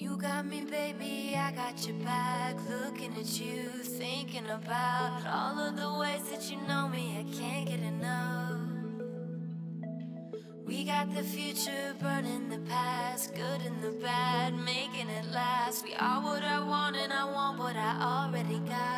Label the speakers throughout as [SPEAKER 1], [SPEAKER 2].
[SPEAKER 1] You got me, baby, I got your back. Looking at you, thinking about all of the ways that you know me, I can't get enough. We got the future burning the past, good and the bad, making it last. We are what I want, and I want what I already got.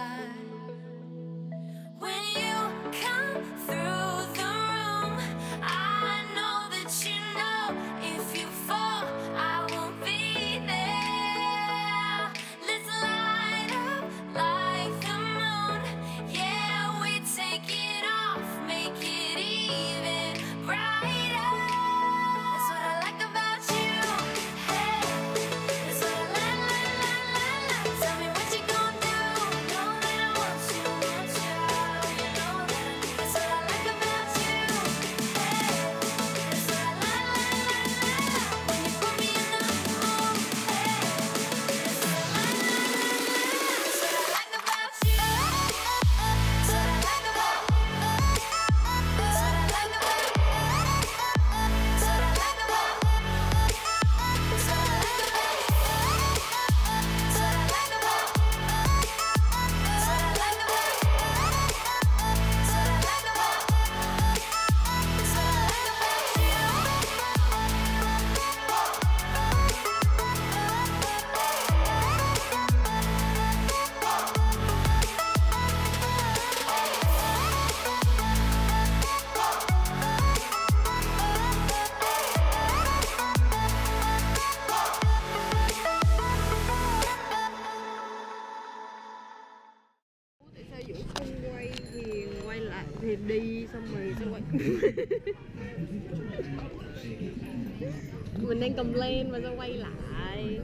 [SPEAKER 2] thì đi xong rồi xong rồi. Mình đang cầm lên và sao quay lại?